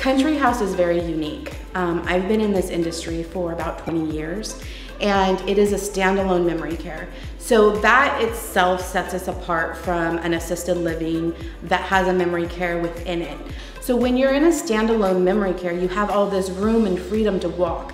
Country House is very unique. Um, I've been in this industry for about 20 years and it is a standalone memory care. So that itself sets us apart from an assisted living that has a memory care within it. So when you're in a standalone memory care, you have all this room and freedom to walk.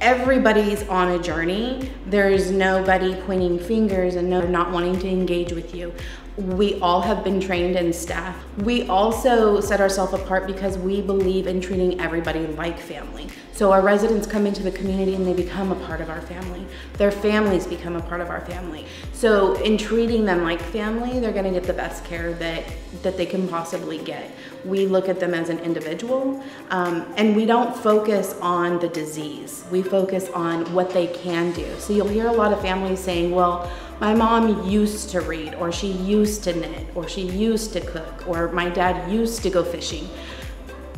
Everybody's on a journey. There's nobody pointing fingers and no not wanting to engage with you. We all have been trained in staff. We also set ourselves apart because we believe in treating everybody like family. So our residents come into the community and they become a part of our family. Their families become a part of our family. So in treating them like family, they're gonna get the best care that, that they can possibly get. We look at them as an individual um, and we don't focus on the disease. We focus on what they can do. So you'll hear a lot of families saying, well, my mom used to read, or she used to knit, or she used to cook, or my dad used to go fishing.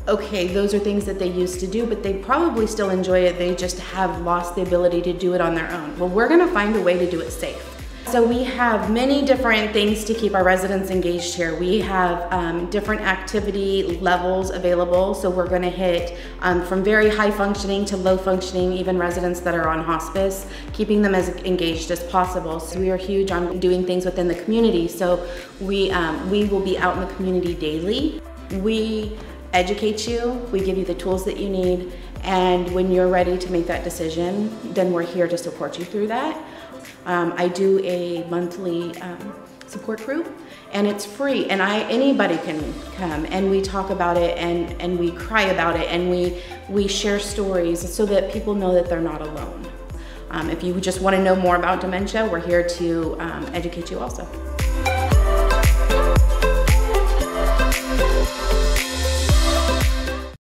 Okay, those are things that they used to do, but they probably still enjoy it. They just have lost the ability to do it on their own. Well, we're gonna find a way to do it safe. So we have many different things to keep our residents engaged here. We have um, different activity levels available. So we're gonna hit um, from very high functioning to low functioning, even residents that are on hospice, keeping them as engaged as possible. So we are huge on doing things within the community. So we, um, we will be out in the community daily. We educate you, we give you the tools that you need, and when you're ready to make that decision, then we're here to support you through that. Um, I do a monthly um, support group and it's free and I anybody can come and we talk about it and, and we cry about it and we, we share stories so that people know that they're not alone. Um, if you just want to know more about dementia, we're here to um, educate you also.